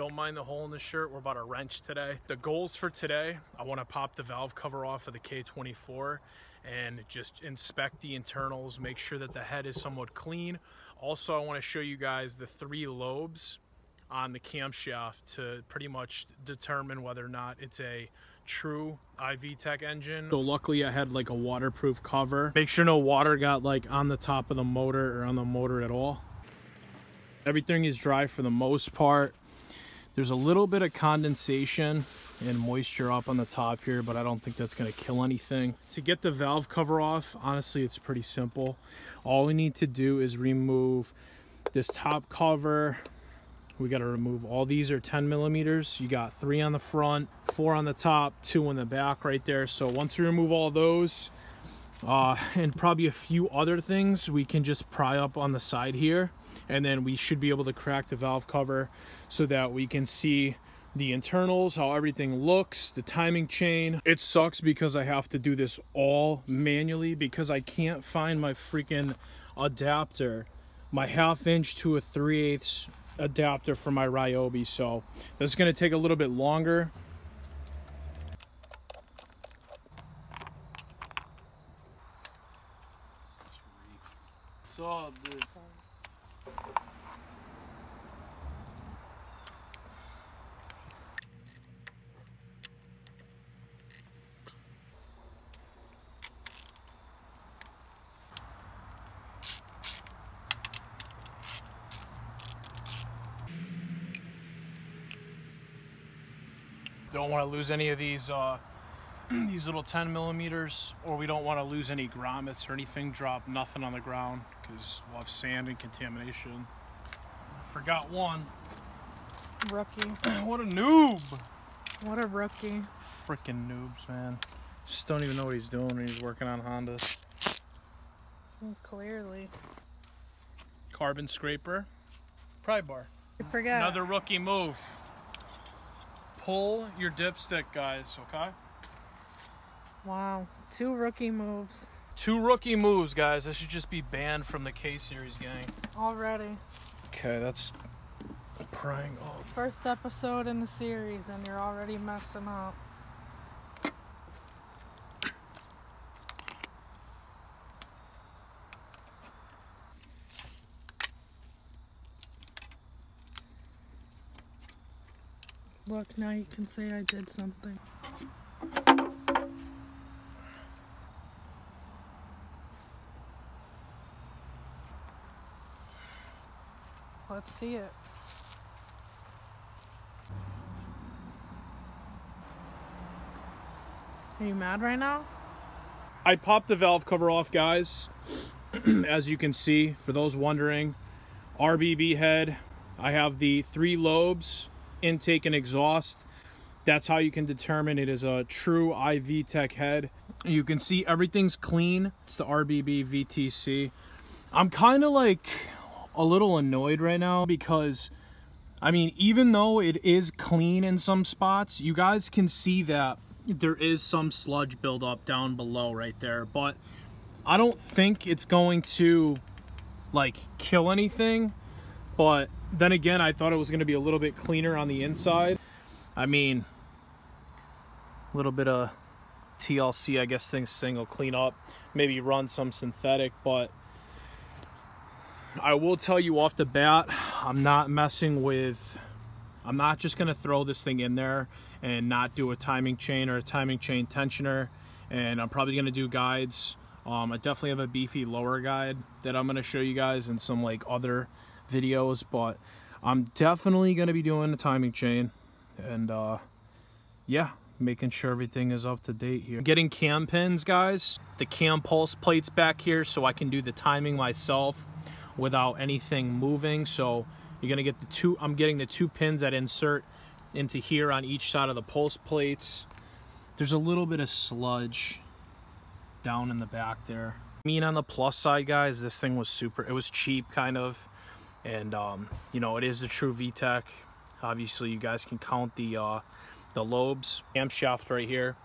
Don't mind the hole in the shirt. We're about to wrench today. The goals for today, I want to pop the valve cover off of the K24 and just inspect the internals, make sure that the head is somewhat clean. Also, I want to show you guys the three lobes on the camshaft to pretty much determine whether or not it's a true iVTEC engine. So luckily I had like a waterproof cover. Make sure no water got like on the top of the motor or on the motor at all. Everything is dry for the most part. There's a little bit of condensation and moisture up on the top here, but I don't think that's gonna kill anything. To get the valve cover off, honestly, it's pretty simple. All we need to do is remove this top cover, we got to remove all these are 10 millimeters you got three on the front four on the top two in the back right there so once we remove all those uh, and probably a few other things we can just pry up on the side here and then we should be able to crack the valve cover so that we can see the internals how everything looks the timing chain it sucks because i have to do this all manually because i can't find my freaking adapter my half inch to a 3 eighths adapter for my Ryobi. So that's going to take a little bit longer. So the don't want to lose any of these uh, these little 10 millimeters or we don't want to lose any grommets or anything drop nothing on the ground because we'll have sand and contamination. I forgot one. Rookie. What a noob! What a rookie. Freaking noobs man. Just don't even know what he's doing when he's working on hondas clearly. Carbon scraper. Pry bar. I forget another rookie move. Pull your dipstick, guys, okay? Wow, two rookie moves. Two rookie moves, guys. This should just be banned from the K-Series gang. Already. Okay, that's prying off. First episode in the series and you're already messing up. Look, now you can say I did something. Let's see it. Are you mad right now? I popped the valve cover off, guys. As you can see, for those wondering, RBB head. I have the three lobes intake and exhaust. That's how you can determine it is a true iVTEC head. You can see everything's clean. It's the RBB VTC. I'm kind of like a little annoyed right now because I mean, even though it is clean in some spots, you guys can see that there is some sludge buildup down below right there, but I don't think it's going to like kill anything, but then again, I thought it was going to be a little bit cleaner on the inside. I mean, a little bit of TLC, I guess things thing will clean up. Maybe run some synthetic, but I will tell you off the bat, I'm not messing with, I'm not just going to throw this thing in there and not do a timing chain or a timing chain tensioner. And I'm probably going to do guides. Um, I definitely have a beefy lower guide that I'm going to show you guys in some like other videos, but I'm definitely going to be doing the timing chain and uh, yeah, making sure everything is up to date here. Getting cam pins, guys, the cam pulse plates back here so I can do the timing myself without anything moving. So you're to get the two, I'm getting the two pins that insert into here on each side of the pulse plates. There's a little bit of sludge down in the back there. I mean, on the plus side, guys, this thing was super, it was cheap kind of and um, you know it is a true VTEC obviously you guys can count the uh, the lobes camshaft right here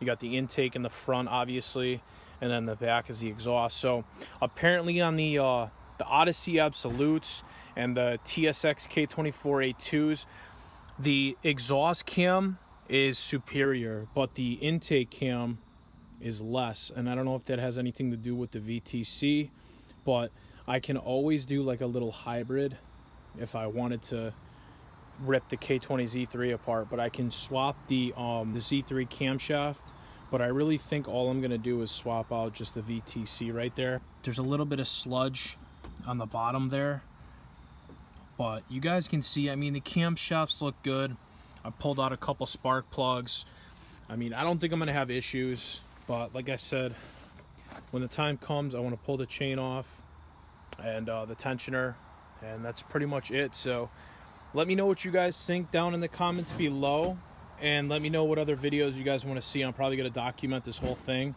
you got the intake in the front obviously and then the back is the exhaust so apparently on the uh, the Odyssey Absolutes and the TSX K24A2s the exhaust cam is superior, but the intake cam is less. And I don't know if that has anything to do with the VTC, but I can always do like a little hybrid if I wanted to rip the K20 Z3 apart, but I can swap the um, the Z3 camshaft. But I really think all I'm gonna do is swap out just the VTC right there. There's a little bit of sludge on the bottom there, but you guys can see, I mean, the camshafts look good. I pulled out a couple spark plugs. I mean, I don't think I'm gonna have issues, but like I said, when the time comes, I wanna pull the chain off and uh, the tensioner, and that's pretty much it. So let me know what you guys think down in the comments below and let me know what other videos you guys want to see. I'm probably going to document this whole thing.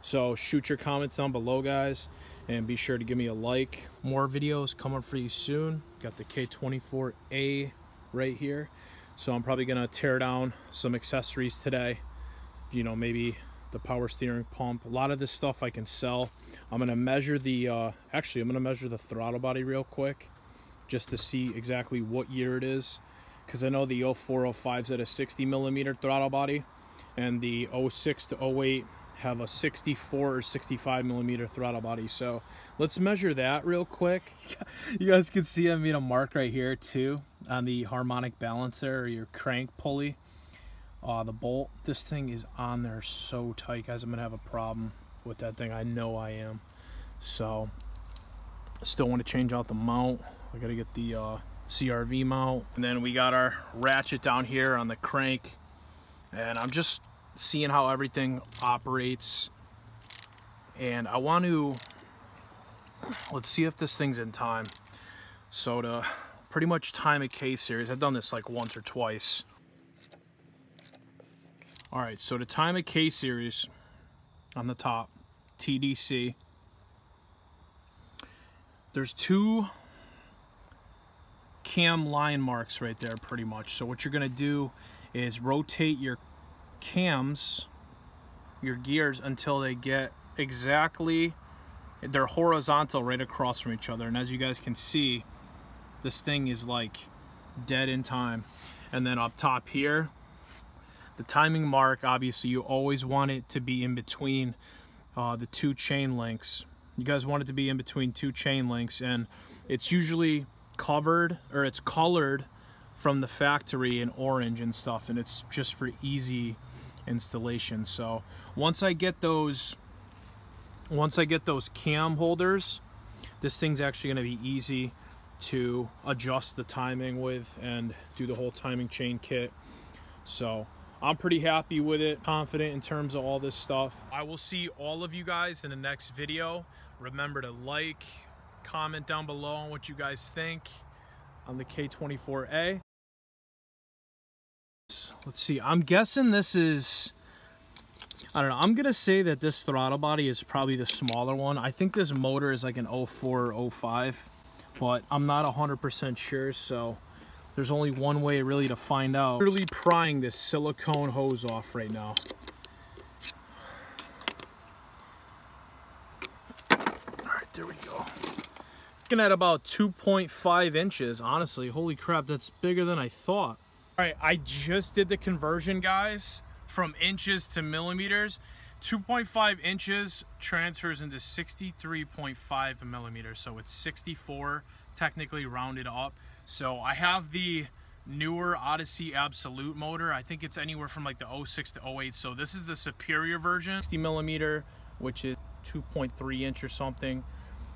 So shoot your comments down below, guys, and be sure to give me a like. More videos coming for you soon. Got the K24A right here. So I'm probably to tear down some accessories today. You know, maybe the power steering pump. A lot of this stuff I can sell. I'm to measure the, uh, actually, I'm to measure the throttle body real quick just to see exactly what year it is because I know the 0405 is at a 60 millimeter throttle body and the 06 to 08 have a 64 or 65 millimeter throttle body. So let's measure that real quick. you guys can see I made a mark right here too on the harmonic balancer or your crank pulley. Uh, the bolt, this thing is on there so tight guys. I'm gonna have a problem with that thing. I know I am. So still want to change out the mount. I gotta get the uh, CRV mount. And then we got our ratchet down here on the crank. And I'm just seeing how everything operates. And I want to, let's see if this thing's in time. So to pretty much time a K-series, I've done this like once or twice. All right, so to time a K-series on the top, TDC, there's two cam line marks right there pretty much. So what you're gonna do is rotate your cams, your gears until they get exactly, they're horizontal right across from each other. And as you guys can see, this thing is like dead in time. And then up top here, the timing mark, obviously you always want it to be in between uh, the two chain links. You guys want it to be in between two chain links and it's usually covered or it's colored from the factory in orange and stuff and it's just for easy installation. So once I get those once I get those cam holders this thing's actually going to be easy to adjust the timing with and do the whole timing chain kit. So I'm pretty happy with it confident in terms of all this stuff. I will see all of you guys in the next video. Remember to like comment down below on what you guys think on the K24A. Let's see, I'm guessing this is, I don't know, I'm gonna say that this throttle body is probably the smaller one. I think this motor is like an 04 or 05, but I'm not 100% sure, so there's only one way really to find out. I'm prying this silicone hose off right now. All right, there we go looking at about 2.5 inches honestly holy crap that's bigger than i thought all right i just did the conversion guys from inches to millimeters. 2.5 inches transfers into 63.5 millimeters. So it's 64 technically rounded up. So i have the newer odyssey absolute motor. I think it's anywhere from like the 06 to 08 so this is the superior version. 60 millimeter which is 2.3 inch or something.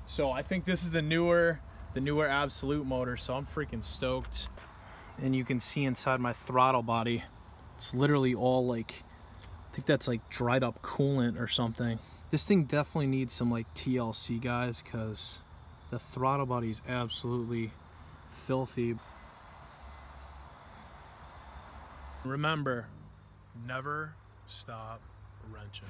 So I think this is the newer, the newer Absolute motor. So I'm freaking stoked. And you can see inside my throttle body, it's literally all like, I think that's like dried up coolant or something. This thing definitely needs some like TLC guys because the throttle body is absolutely filthy. Remember, never stop wrenching.